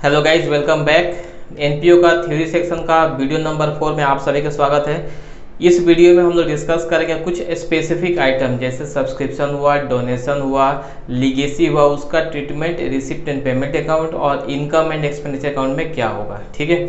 Hello guys welcome back NPO का theory section का video number four में आप सभी का स्वागत है। इस वीडियो में हम लोग डिस्कस करेंगे कुछ स्पेसिफिक आइटम जैसे सब्सक्रिप्शन हुआ डोनेशन हुआ लीगेसी हुआ, उसका treatment receipt and payment account और इनकम एंड एक्सपेंडिचर अकाउंट में क्या होगा, ठीक है?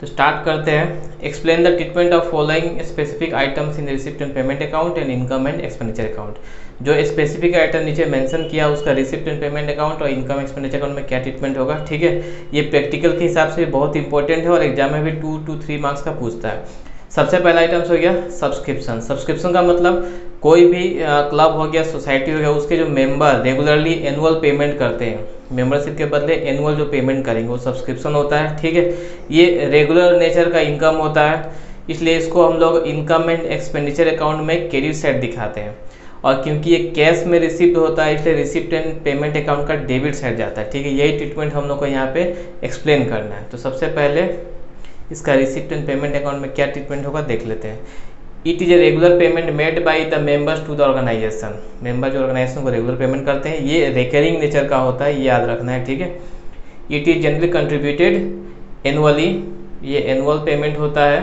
तो स्टार्ट करते हैं। Explain the treatment of following specific items in receipt and payment account and income and expenditure account जो स्पेसिफिक आइटम नीचे मेंशन किया, उसका रिसिप्ट एंड पेमेंट अकाउंट और इनकम एक्सपेंडिचर अकाउंट में क्या ट्रीटमेंट होगा, ठीक है? ये प्रैक्टिकल के हिसाब से बहुत इंपॉर्टेंट है और एग्ज़ाम में भी टू टू थ्री मार्क्स का पूछता है। सबसे पहला आइटम्स हो गया सब्सक्रिप्शन सब्सक्रिप्शन का मतलब कोई भी क्लब हो गया सोसाइटी हो गया, उसके जो मेंबर रेगुलरली एनुअल पेमेंट करते हैं। मेंबरशिप के बदले एनुअल जो पेमेंट करेंगे, वो सब्सक्रिप्शन होता है, ठीक है? ये रेगुलर नेचर का इनकम होता है, इसलिए इसको हम लोग इनकम एंड एक्सपेंडिचर अकाउंट में क्रेडिट साइड दिखाते हैं। और क्योंकि ये कैश में रिसिप्ट होता है, इसलिए रिसिप्ट एंड पेमेंट अकाउंट का डेबिट साइड जाता है, ठीक है? यही ट्रीटमेंट हम लोग को यहाँ पे एक्सप्लेन करना है। तो सबसे पहले इसका रिसिप्ट एंड पेमेंट अकाउंट में क्या ट्रीटमेंट होगा, देख लेते हैं। It is a regular payment made by the members to the organisation member जो ऑर्गेनाइजेशन को रेगुलर पेमेंट करते हैं, ये रिकरिंग नेचर का होता है, ये याद रखना है, ठीक है? It is generally contributed annually ये एनुअल पेमेंट होता है।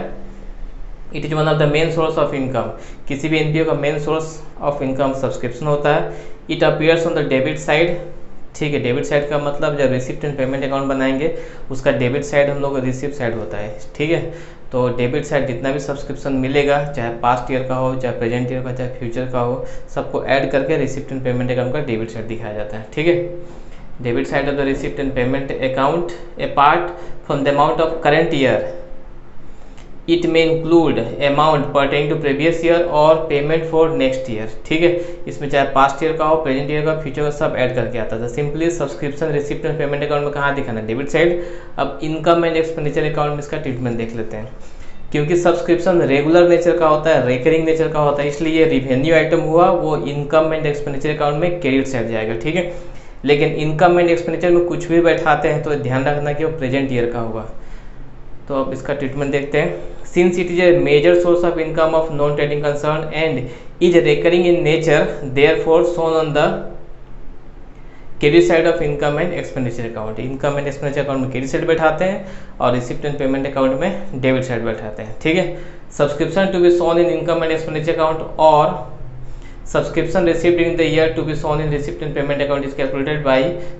It is one of the main source of income किसी भी एनपीओ का main source of income subscription होता है। It appears on the debit side ठीक है डेबिट साइड का मतलब जब रिसिप्ट एंड पेमेंट अकाउंट बनाएँगे, उसका डेबिट साइड हम लोग रिसिप्ट साइड होता है। ठीक है? तो डेबिट साइड जितना भी सब्सक्रिप्शन मिलेगा, चाहे पास्ट ईयर का हो, चाहे प्रेजेंट ईयर का, चाहे फ्यूचर का हो, सबको ऐड करके रिसिप्ट एंड पेमेंट अकाउंट का डेबिट साइड दिखाया जाता है। ठीक है? Debit side of the receipt and payment account apart from the amount of current year it may include amount pertain to previous year और पेमेंट फॉर नेक्स्ट ईयर ठीक है? इसमें चाहे पास्ट ईयर का हो प्रेजेंट ईयर का future का सब ऐड करके आता था simply subscription receipt and payment account में कहाँ दिखाना डेबिट साइड अब इनकम एंड एक्सपेंडिचर अकाउंट में इसका ट्रीटमेंट देख लेते हैं। क्योंकि सब्सक्रिप्शन रेगुलर नेचर का होता है रेकरिंग नेचर का होता है, इसलिए रिवेन्यू आइटम हुआ, वो इनकम एंड एक्सपेंडिचर अकाउंट में क्रेडिट साइड जाएगा, ठीक है? लेकिन इनकम एंड एक्सपेंडिचर में कुछ भी बैठाते हैं तो ध्यान रखना कि वो प्रेजेंट ईयर का होगा। तो अब इसका ट्रीटमेंट देखते हैं। Since it is a major source of income of non-trading concern and is recurring in nature therefore shown on the credit side of income and expenditure account income and expenditure account में credit side बैठाते हैं और receipt and payment account में debit side बैठाते हैं ठीक है subscription to be shown in income and expenditure account और subscription received during the year to be shown in receipt and payment account is calculated by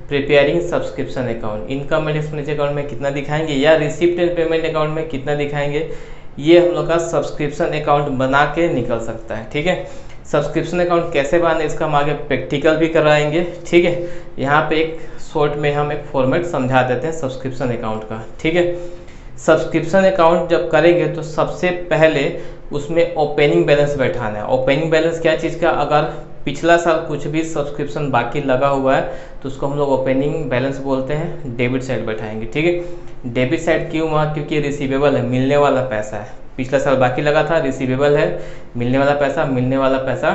preparing subscription account income and expenditure account में कितना दिखाएँगे या receipt and payment account में कितना दिखाएँगे ये हम लोग का सब्सक्रिप्शन अकाउंट बना के निकल सकता है, ठीक है? सब्सक्रिप्शन अकाउंट कैसे बनाए, इसका हम आगे प्रैक्टिकल भी कराएँगे ठीक है? यहाँ पे एक शॉर्ट में हम एक फॉर्मेट समझा देते हैं सब्सक्रिप्शन अकाउंट का, ठीक है? सब्सक्रिप्शन अकाउंट जब करेंगे तो सबसे पहले उसमें ओपनिंग बैलेंस बैठाना है। ओपनिंग बैलेंस क्या चीज़ का? अगर पिछला साल कुछ भी सब्सक्रिप्शन बाकी लगा हुआ है तो उसको हम लोग ओपनिंग बैलेंस बोलते हैं डेबिट साइड बैठाएँगे, ठीक है? डेबिट साइड क्यों हुआ? क्योंकि रिसीवेबल है, मिलने वाला पैसा है। पिछला साल बाकी लगा था रिसीवेबल है, मिलने वाला पैसा, मिलने वाला पैसा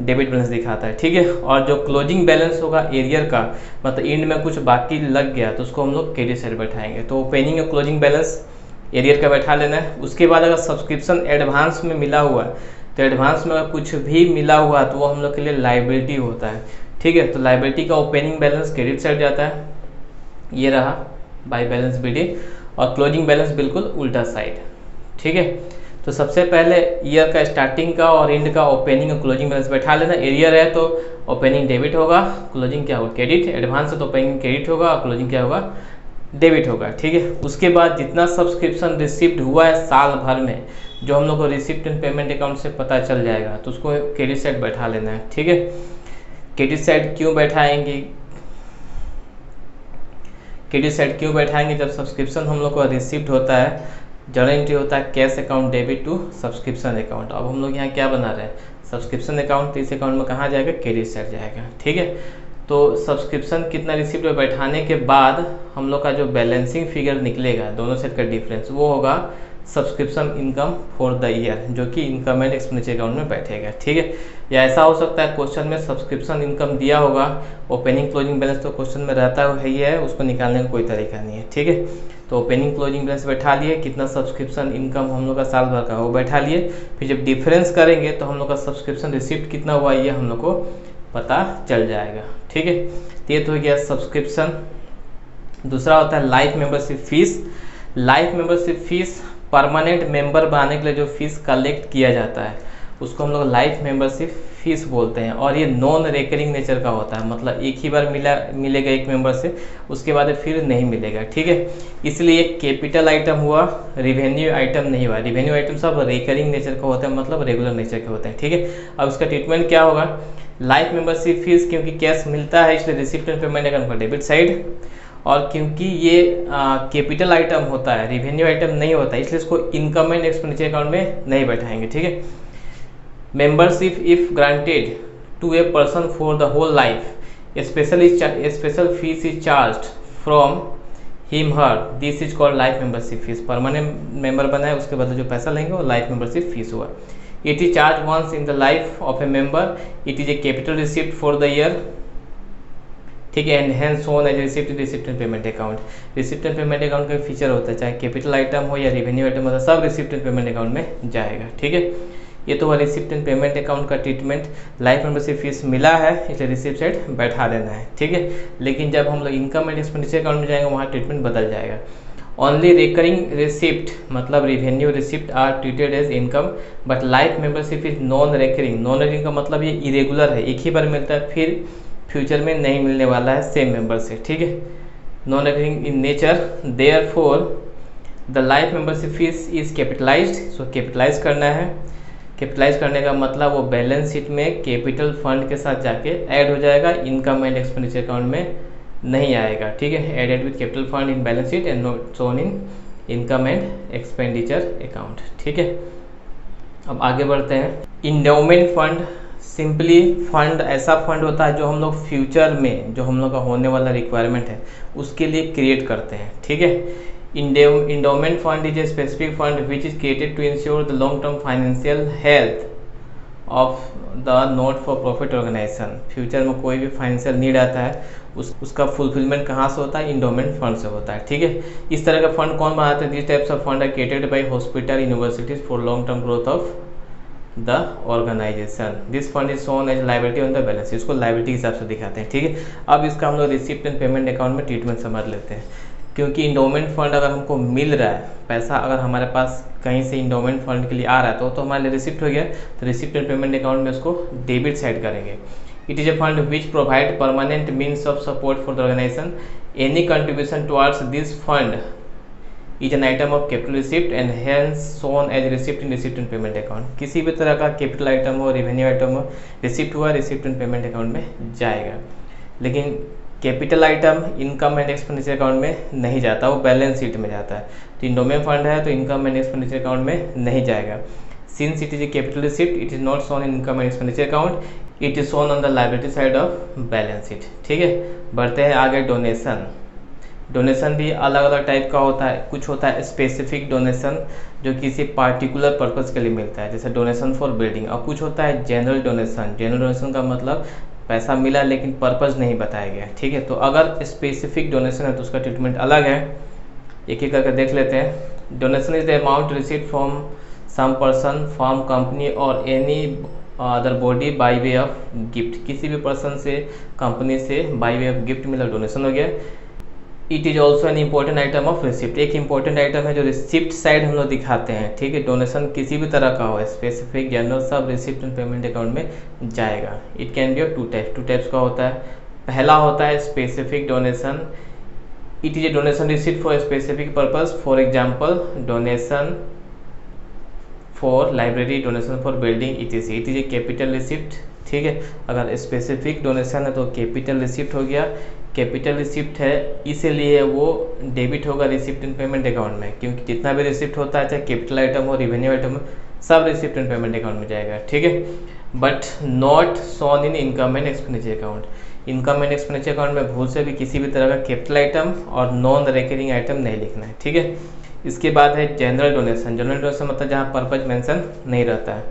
डेबिट बैलेंस दिखाता है, ठीक है? और जो क्लोजिंग बैलेंस होगा एरियर का मतलब इंड में कुछ बाकी लग गया तो उसको हम लोग क्रेडिट साइड बैठाएँगे। तो ओपनिंग और क्लोजिंग बैलेंस एरियर का बैठा लेना है। उसके बाद अगर सब्सक्रिप्शन एडवांस में मिला हुआ है तो एडवांस में कुछ भी मिला हुआ तो वो हम लोग के लिए लाइबिलिटी होता है। ठीक है तो लाइबिलिटी का ओपनिंग बैलेंस क्रेडिट साइड जाता है। ये रहा बाई बैलेंस बी और क्लोजिंग बैलेंस बिल्कुल उल्टा साइड ठीक है तो सबसे पहले ईयर का स्टार्टिंग का और एंड का ओपनिंग और क्लोजिंग बैलेंस बैठा लेना। एरियर है तो ओपनिंग डेबिट होगा क्लोजिंग क्या होगा? क्रेडिट एडवांस है तो ओपनिंग क्रेडिट होगा और क्लोजिंग क्या होगा? डेबिट होगा, ठीक है? उसके बाद जितना सब्सक्रिप्शन रिसिप्ट हुआ है साल भर में, जो हम लोग को रिसिप्ट एंड पेमेंट अकाउंट से पता चल जाएगा तो उसको क्रेडिट साइड बैठा लेना है, ठीक है? क्रेडिट साइड क्यों बैठाएँगे? क्रेडिट साइड क्यों बैठाएँगे? जब सब्सक्रिप्शन हम लोग को रिसिप्ट होता है जर्नल एंट्री होता है cash account debit to subscription account अब हम लोग यहाँ क्या बना रहे हैं? सब्सक्रिप्शन अकाउंट तो इस अकाउंट में कहाँ जाएगा? क्रेडिट साइड जाएगा, ठीक है? तो सब्सक्रिप्शन कितना रिसिप्ट में बैठाने के बाद हम लोग का जो बैलेंसिंग फिगर निकलेगा, दोनों सेट का डिफरेंस वो होगा subscription income for the year जो कि इनकम एंड एक्सपेंडिचर अकाउंट में बैठेगा, ठीक है? या ऐसा हो सकता है क्वेश्चन में सब्सक्रिप्शन इनकम दिया होगा ओपनिंग क्लोजिंग बैलेंस तो क्वेश्चन में रहता है ही है, उसको निकालने का कोई तरीका नहीं है, ठीक है? तो ओपनिंग क्लोजिंग बैलेंस बैठा लिए, कितना सब्सक्रिप्शन इनकम हम लोग का साल भर का वो बैठा लिए। फिर जब डिफरेंस करेंगे तो हम लोग का सब्सक्रिप्शन रिसिप्ट कितना हुआ, ये हम लोग को पता चल जाएगा। ठीक है? तो ये तो हो गया सब्सक्रिप्शन दूसरा होता है life membership fees life membership fees permanent member बनाने के लिए जो फ़ीस कलेक्ट किया जाता है, उसको हम लोग लाइफ मेंबरशिप फ़ीस बोलते हैं। और ये नॉन रेकरिंग नेचर का होता है मतलब एक ही बार मिला, मिलेगा एक मेंबर से उसके बाद फिर नहीं मिलेगा, ठीक है? इसलिए कैपिटल आइटम हुआ रिवेन्यू आइटम नहीं हुआ। रिवेन्यू आइटम सब रेकरिंग नेचर का होता है मतलब रेगुलर नेचर के होते हैं, ठीक है? अब उसका ट्रीटमेंट क्या होगा? लाइफ मेंबरशिप फ़ीस क्योंकि कैश मिलता है, इसलिए रिसिप्ट एंड पेमेंट अकाउंट का डेबिट साइड और क्योंकि ये कैपिटल आइटम होता है रिवेन्यू आइटम नहीं होता है, इसलिए इसको इनकम एंड एक्सपेंडिचर अकाउंट में नहीं बैठाएँगे, ठीक है? Membership if granted to a person for the whole life special is special fees is charge from him her this is called life membership fees permanent member बनाए उसके बाद जो पैसा लेंगे वो लाइफ मेंबरशिप फ़ीस हुआ। है it is charged once in the life of a member. It is a capital receipt for the year. ठीक है and hence shown as receipt receipt and payment account receipt and payment account का feature होता है, चाहे capital item हो या revenue item हो सब रिसिप्ट एंड पेमेंट अकाउंट में जाएगा, ठीक है? ये तो हुआ रिसिप्ट एंड पेमेंट अकाउंट का ट्रीटमेंट लाइफ मेंबरशिप फ़ीस मिला है, इसलिए रिसिप्ट साइड बैठा देना है, ठीक है? लेकिन जब हम लोग इनकम एंड एक्सपेंडिचर अकाउंट में जाएँगे, वहाँ ट्रीटमेंट बदल जाएगा। ओनली रिकरिंग रिसिप्ट मतलब revenue receipt are treated as income but life membership is non recurring non recurring का मतलब ये इरेगुलर है, एक ही बार मिलता है, फिर फ्यूचर में नहीं मिलने वाला है सेम मेंबर से, ठीक है? Non recurring in nature therefore the life membership fees is capitalize so capitalize करना है। कैपिटलाइज करने का मतलब वो बैलेंस शीट में कैपिटल फंड के साथ जाके ऐड हो जाएगा इनकम एंड एक्सपेंडिचर अकाउंट में। नहीं आएगा, ठीक है? Added with capital fund in balance sheet and not shown in income and expenditure account ठीक है? अब आगे बढ़ते हैं। इंडोमेंट फंड सिंपली फंड ऐसा फंड होता है जो हम लोग फ्यूचर में, जो हम लोग का होने वाला रिक्वायरमेंट है, उसके लिए क्रिएट करते हैं, ठीक है? Endowment fund is a specific fund which is created to ensure the long term financial health. Of the not for profit organisation future में कोई भी फाइनेंशियल नीड आता है, उस, उसका फुलफिलमेंट कहाँ से होता है? इंडोमेंट फंड से होता है, ठीक है? इस तरह का फंड कौन बनाते हैं? This types of fund are created by hospital universities for long term growth of the organisation this fund is shown as liability on the balance इसको लाइबिलिटी के हिसाब से दिखाते हैं, ठीक है? अब इसका हम लोग रिसिप्ट एंड पेमेंट अकाउंट में ट्रीटमेंट समझ लेते हैं। क्योंकि इंडोमेंट फंड अगर हमको मिल रहा है पैसा अगर हमारे पास कहीं से इंडोमेंट फंड के लिए आ रहा है तो, तो हमारे लिए रिसिप्ट हो गया तो रिसिप्ट एंड पेमेंट अकाउंट में उसको डेबिट साइड करेंगे। It is a fund which provide permanent means of support for the organisation any contribution towards this fund is an item of capital receipt and hence shown as receipt in receipt and payment account किसी भी तरह का capital item हो revenue item हो receipt हुआ receipt and payment account में जाएगा। लेकिन capital item, income and expenditure account में नहीं जाता, वो बैलेंस शीट में जाता है। तो इंडोमेन फंड है तो इनकम एंड एक्सपेंडिचर अकाउंट में नहीं जाएगा। Since it is a capital receipt it is not shown in income and expenditure account, it is shown on the liability side of balance sheet. ठीक है? बढ़ते हैं आगे डोनेशन। डोनेशन भी अलग अलग टाइप का होता है, कुछ होता है स्पेसिफिक डोनेशन जो किसी पार्टिकुलर पर्पज़ के लिए मिलता है, जैसे डोनेशन फॉर बिल्डिंग, और कुछ होता है जनरल डोनेशन। जनरल डोनेशन का मतलब पैसा मिला लेकिन पर्पज़ नहीं बताया गया। ठीक है? तो अगर स्पेसिफिक डोनेशन है तो उसका ट्रीटमेंट अलग है। एक एक करके देख लेते हैं। Donation is the amount receive from some person from company और any other body by way of gift किसी भी पर्सन से कंपनी से बाई वे ऑफ़ गिफ्ट मिला डोनेशन हो गया। It is also an important item of receipt एक important item है जो रिसिप्ट साइड हम लोग दिखाते हैं, ठीक है? डोनेशन किसी भी तरह का हो स्पेसिफिक जनरल सब रिसिप्ट एंड पेमेंट अकाउंट में जाएगा। It can be of two types two types का होता है। पहला होता है specific donation it is a donation receipt for specific purpose for example donation for library donation for building it is it is a capital receipt ठीक है? अगर specific donation है तो कैपिटल रिसिप्ट हो गया। कैपिटल रिसिप्ट है, इसीलिए वो डेबिट होगा रिसिप्ट एंड पेमेंट अकाउंट में, क्योंकि जितना भी रिसिप्ट होता है, चाहे कैपिटल आइटम हो रिवेन्यू आइटम हो, सब रिसिप्ट एंड पेमेंट अकाउंट में जाएगा, ठीक है? But not shown in income and expenditure account income and expenditure account में भूल से भी किसी भी तरह का कैपिटल आइटम और नॉन रेकरिंग आइटम नहीं लिखना है, ठीक है? इसके बाद है जनरल डोनेशन जनरल डोनेशन मतलब जहाँ पर्पज मेंशन नहीं रहता है।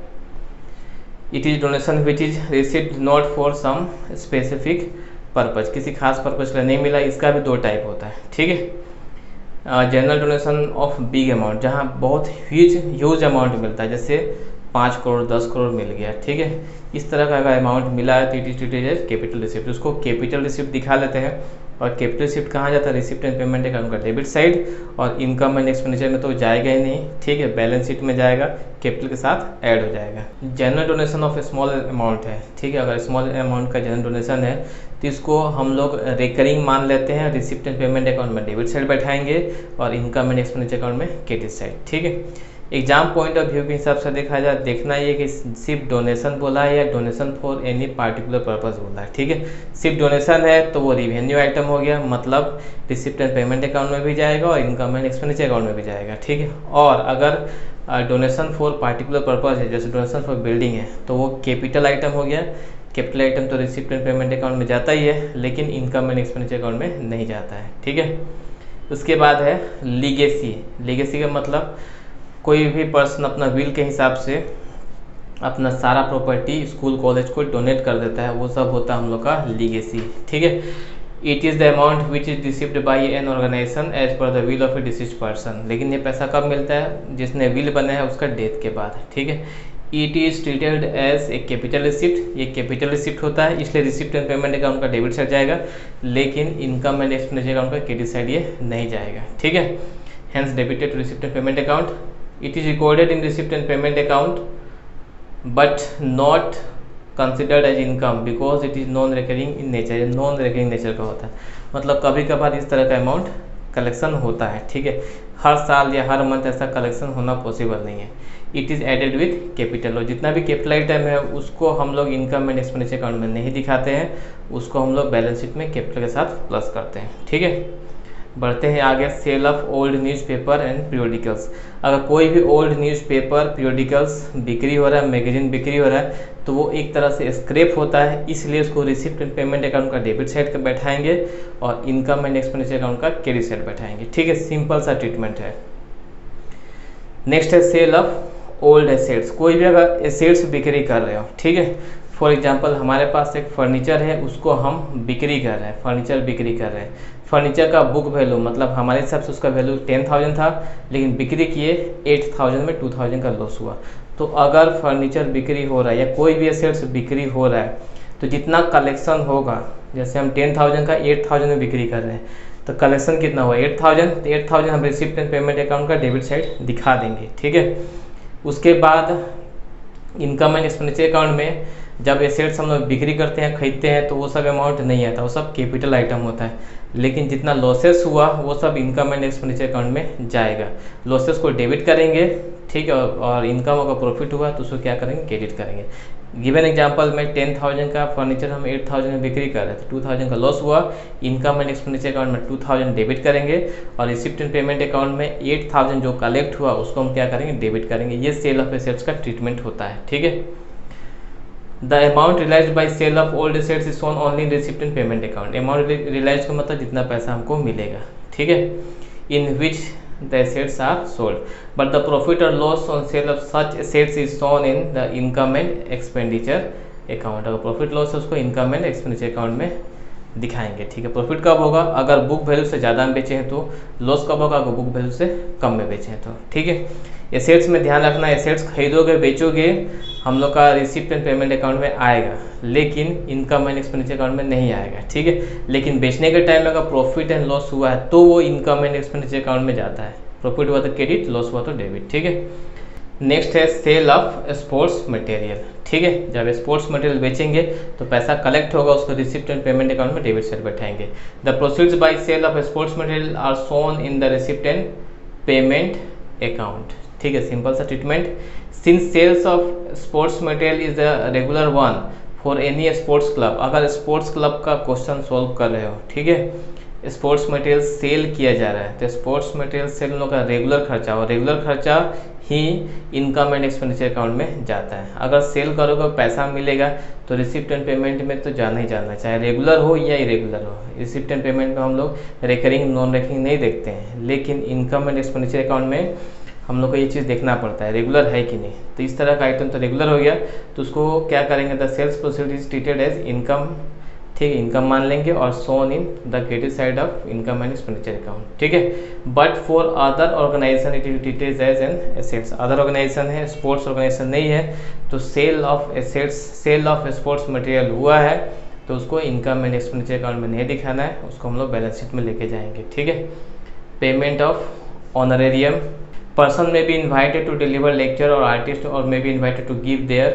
It is donation which is received not for some specific purpose किसी खास पर्पज़ के लिए नहीं मिला इसका भी दो टाइप होता है ठीक है general donation of big amount जहाँ बहुत ह्यूज ह्यूज अमाउंट मिलता है जैसे पाँच करोड़ दस करोड़ मिल गया ठीक है इस तरह का अगर अमाउंट मिला है तो इट इज़ कैपिटल रिसिप्ट उसको कैपिटल रिसिप्ट दिखा लेते हैं और कैपिटल शिफ्ट कहाँ जाता है? रिसिप्ट एंड पेमेंट अकाउंट का डेबिट साइड और इनकम एंड एक्सपेंडिचर में तो जाएगा ही नहीं, ठीक है? बैलेंस शीट में जाएगा कैपिटल के साथ ऐड हो जाएगा। General donation of small amount है, ठीक है? अगर स्मॉल अमाउंट का जनरल डोनेशन है तो इसको हम लोग रिकरिंग मान लेते हैं रिसिप्ट एंड पेमेंट अकाउंट में। डेबिट साइड बैठाएँगे और इनकम एंड एक्सपेंडिचर अकाउंट में क्रेडिट साइड ठीक है? एग्ज़ाम पॉइंट ऑफ़ व्यू के हिसाब से देखा जाए, देखना ये कि सिर्फ़ डोनेशन बोला है या donation for any particular purpose बोला है, ठीक है? सिर्फ़ डोनेशन है तो वो रिवेन्यू आइटम हो गया मतलब रिसिप्ट एंड पेमेंट अकाउंट में भी जाएगा और इनकम एंड एक्सपेंडिचर अकाउंट में भी जाएगा, ठीक है? और अगर डोनेशन फॉर पार्टिकुलर पर्पज है, जैसे डोनेशन फॉर बिल्डिंग है तो वो कैपिटल आइटम हो गया। कैपिटल आइटम तो रिसिप्ट एंड पेमेंट अकाउंट में जाता ही है, लेकिन इनकम एंड एक्सपेंडिचर अकाउंट में नहीं जाता है, ठीक है? उसके बाद है लीगेसी लीगेसी का मतलब कोई भी पर्सन अपना विल के हिसाब से अपना सारा प्रॉपर्टी स्कूल, कॉलेज को डोनेट कर देता है, वो सब होता है हम लोग का लीगेसी, ठीक है? It is the amount which is received by an organisation as per the will of a deceased person लेकिन ये पैसा कब मिलता है? जिसने विल बनाया है, उसका डेथ के बाद, ठीक है? It is treated as a capital receipt ये कैपिटल रिसिप्ट होता है, इसलिए रिसिप्ट एंड पेमेंट अकाउंट का डेबिट साइड जाएगा, लेकिन इनकम एंड एक्सपेंडिचर अकाउंट का क्रेडिट साइड ये नहीं जाएगा, ठीक है? Hence debited receipt and payment account it is recorded in receipt and payment account, but not considered as income because it is non recurring in nature non recurring nature का होता है। मतलब कभी कभार इस तरह का अमाउंट कलेक्शन होता है, ठीक है? हर साल या हर मंथ ऐसा कलेक्शन होना पॉसिबल नहीं है। It is added with capital और जितना भी कैपिटल आइटम है, उसको हम लोग इनकम एंड एक्सपेंडिचर अकाउंट में नहीं दिखाते हैं, उसको हम लोग बैलेंस शीट में कैपिटल के साथ प्लस करते हैं, ठीक है? बढ़ते हैं आगे sale of old newspaper and periodicals अगर कोई भी ओल्ड न्यूज़पेपर पीरियोडिकल्स बिक्री हो रहा है मैगजीन बिक्री हो रहा है तो वो एक तरह से स्क्रैप होता है, इसलिए उसको रिसिप्ट एंड पेमेंट अकाउंट का डेबिट साइड का बैठाएँगे और इनकम एंड एक्सपेंडिचर अकाउंट का क्रेडिट साइड बैठाएँगे। ठीक है सिंपल सा ट्रीटमेंट है। नेक्स्ट है सेल ऑफ़ ओल्ड एसेट्स कोई भी अगर एसेट्स बिक्री कर रहे हो, ठीक है? फॉर एग्ज़ाम्पल हमारे पास एक फर्नीचर है, उसको हम बिक्री कर रहे हैं फर्नीचर बिक्री कर रहे हैं। फर्नीचर का बुक वैल्यू मतलब हमारे हिसाब से उसका वैल्यू टेन थाउज़ेंड था, लेकिन बिक्री किए एट थाउज़ेंड में टू थाउज़ेंड का लॉस हुआ। तो अगर फर्नीचर बिक्री हो रहा है या कोई भी एसेट्स बिक्री हो रहा है तो जितना कलेक्शन होगा, जैसे हम टेन थाउज़ेंड का एट थाउज़ेंड में बिक्री कर रहे हैं तो कलेक्शन कितना हुआ? एट थाउज़ेंड तो एट थाउज़ेंड हम रिसिप्ट एंड पेमेंट अकाउंट का डेबिट साइड दिखा देंगे, ठीक है? उसके बाद इनकम एंड एक्सपेंडिचर अकाउंट में जब एसेट्स हम लोग बिक्री करते हैं, खरीदते हैं तो वो सब अमाउंट नहीं आता, वो सब कैपिटल आइटम होता है। लेकिन जितना लॉसेस हुआ, वो सब इनकम एंड एक्सपेंडिचर अकाउंट में जाएगा। लॉसेस को डेबिट करेंगे, ठीक है, और इनकम अगर प्रॉफिट हुआ तो उसको क्या करेंगे? क्रेडिट करेंगे। गिवन एग्जांपल में टेन थाउज़ेंड का फर्नीचर हम एट थाउज़ेंड में बिक्री कर रहे थे टू थाउज़ेंड का लॉस हुआ इनकम एंड एक्सपेंडिचर अकाउंट में टू थाउज़ेंड डेबिट करेंगे, और रिसिप्ट एंड पेमेंट अकाउंट में एट थाउज़ेंड जो कलेक्ट हुआ, उसको हम क्या करेंगे? डेबिट करेंगे। ये सेल ऑफ़ एसेट्स का ट्रीटमेंट होता है, ठीक है? The amount realise by sale of old assets is on only receipt in payment account amount realise का मतलब जितना पैसा हमको मिलेगा, ठीक है? In which the assets are sold but the profit और loss on sale of such assets is shown in the income and expenditure account अगर प्रॉफिट लॉस है, उसको इनकम एंड एक्सपेंडिचर अकाउंट में दिखाएँगे, ठीक है? प्रॉफिट कब होगा? अगर बुक वैल्यू से ज़्यादा में बेचे हैं तो लॉस कब होगा? अगर बुक वैल्यू से कम में बेचे हैं तो ठीक है? एसेट्स में ध्यान रखना एसेट्स खरीदोगे, बेचोगे, हम लोग का रिसिप्ट एंड पेमेंट अकाउंट में आएगा, लेकिन इनकम एंड एक्सपेंडिचर अकाउंट में नहीं आएगा, ठीक है? लेकिन बेचने के टाइम में अगर प्रॉफिट एंड लॉस हुआ है तो वो इनकम एंड एक्सपेंडिचर अकाउंट में जाता है। प्रॉफिट हुआ तो क्रेडिट लॉस हुआ तो डेबिट ठीक है? नेक्स्ट है सेल ऑफ़ स्पोर्ट्स मटेरियल ठीक है? जब स्पोर्ट्स मटेरियल बेचेंगे तो पैसा कलेक्ट होगा, उसको रिसिप्ट एंड पेमेंट अकाउंट में debit side बैठाएँगे. The proceeds by sale of sports material are shown in the receipt and payment account ठीक है? सिंपल सा treatment since sales of sports material is the regular one for any sports club अगर sports club का question solve कर रहे हो, ठीक है? स्पोर्ट्स मटेरियल सेल किया जा रहा है। तो स्पोर्ट्स मटेरियल सेल लोग का रेगुलर खर्चा और रेगुलर खर्चा ही इनकम एंड एक्सपेंडिचर अकाउंट में जाता है। अगर सेल करोगे, पैसा मिलेगा तो रिसिप्ट एंड पेमेंट में तो जाना ही जाना, चाहे रेगुलर हो या इरेगुलर हो। रिसिप्ट एंड पेमेंट में हम लोग रेकरिंग नॉन रेकरिंग नहीं देखते हैं। लेकिन इनकम एंड एक्सपेंडिचर अकाउंट में हम लोग को ये चीज़ देखना पड़ता है रेगुलर है कि नहीं। तो इस तरह का आइटम तो रेगुलर हो गया तो उसको क्या करेंगे? The sales proceed is treated as income ठीक है इनकम मान लेंगे और shown in the credit side of income and expenditure account ठीक है? But for other organisation it treated as an assets other organisation है स्पोर्ट्स ऑर्गेनाइजेशन नहीं है तो sale of assets sale of sports material हुआ है तो उसको इनकम एंड एक्सपेंडिचर अकाउंट में नहीं दिखाना है, उसको हम लोग बैलेंस शीट में लेके जाएँगे, ठीक है? Payment of honorarium person may be invited to deliver lecture और आर्टिस्ट और may be invited to give their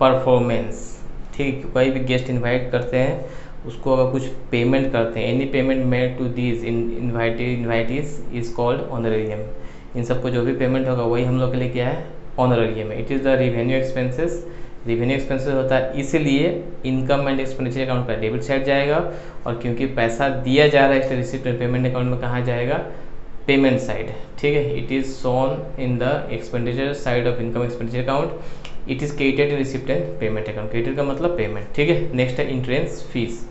performance ठीक कोई भी गेस्ट इन्वाइट करते हैं, उसको अगर कुछ पेमेंट करते हैं any payment made to this invited invitees is called honorarium इन सबको जो भी पेमेंट होगा, वही हम लोग के लिए क्या है? Honorarium it is the revenue expenses revenue expenses होता है, इसलिए इनकम एंड एक्सपेंडिचर अकाउंट का डेबिट साइड जाएगा और क्योंकि पैसा दिया जा रहा है इसलिए रिसिप्ट पेमेंट अकाउंट में कहाँ जाएगा? पेमेंट साइड ठीक है? It is shown in the expenditure side of income expenditure account it is credited in receipt and payment account credited का मतलब पेमेंट ठीक है? नेक्स्ट है entrance fees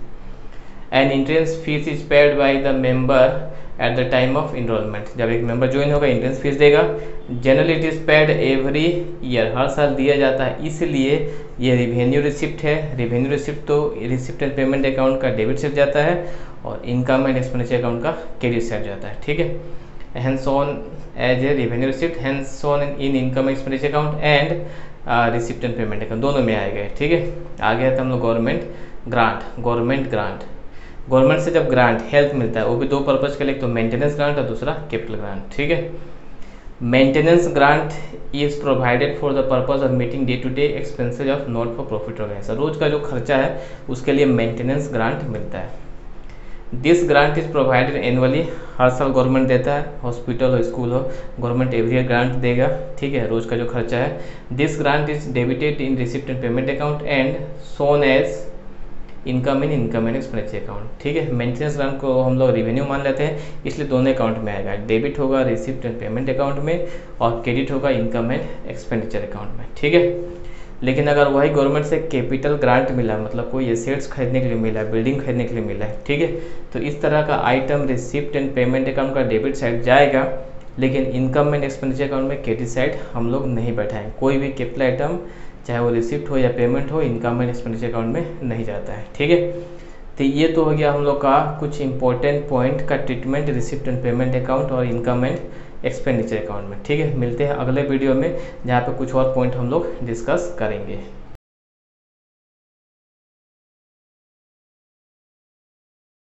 and entrance fees is paid by the member at the time of enrolment जब एक member join होगा entrance fees देगा. Generally it is paid every year हर साल दिया जाता है. इसलिए ये रिवेन्यू रिसिप्ट है. रिवेन्यू रिसिप्ट तो रिसिप्ट एंड पेमेंट अकाउंट का डेबिट साइड जाता है और इनकम एंड एक्सपेंडिचर अकाउंट का क्रेडिट साइड जाता है. ठीक है? Hence on as a revenue receipt hence on in income expenditure account and receipt and payment account दोनों में आए गए, ठीक है? आ गया था हम लोग government grant government grant government से जब ग्रांट हेल्प मिलता है, वो भी दो पर्पज़ के लिए तो मेंटेनेंस ग्रांट और दूसरा कैपिटल ग्रांट ठीक है? Maintenance grant is provided for the purpose of meeting day to day expenses of not for profit organisation रोज का जो खर्चा है, उसके लिए मेंटेनेंस ग्रांट मिलता है। This grant is provided annually हर साल गवर्नमेंट देता है हॉस्पिटल हो स्कूल हो गवर्नमेंट एवरी ईयर ग्रांट देगा, ठीक है, रोज का जो खर्चा है। This grant is debited in receipt and payment account and shown as income in income and expenditure account ठीक है। मेंटेनेंस ग्रांट को हम लोग रिवेन्यू मान लेते हैं, इसलिए दोनों अकाउंट में आएगा। डेबिट होगा रिसिप्ट एंड पेमेंट अकाउंट में और क्रेडिट होगा इनकम एंड एक्सपेंडिचर अकाउंट में, ठीक है। लेकिन अगर वही गवर्नमेंट से कैपिटल ग्रांट मिला मतलब कोई एसेट्स खरीदने के लिए मिला है बिल्डिंग खरीदने के लिए मिला है ठीक है? तो इस तरह का item receipt and payment account का डेबिट साइड जाएगा, लेकिन इनकम एंड एक्सपेंडिचर अकाउंट में क्रेडिट साइड हम लोग नहीं बैठाएँ। कोई भी कैपिटल आइटम चाहे वो रिसिप्ट हो या पेमेंट हो इनकम एंड एक्सपेंडिचर अकाउंट में नहीं जाता है, ठीक है? तो ये तो हो गया हम लोग का कुछ इंपॉर्टेंट पॉइंट का treatment receipt and payment account और इनकम एंड एक्सपेंडिचर अकाउंट में। ठीक है, मिलते हैं अगले वीडियो में, जहाँ पे कुछ और पॉइंट हम लोग डिस्कस करेंगे।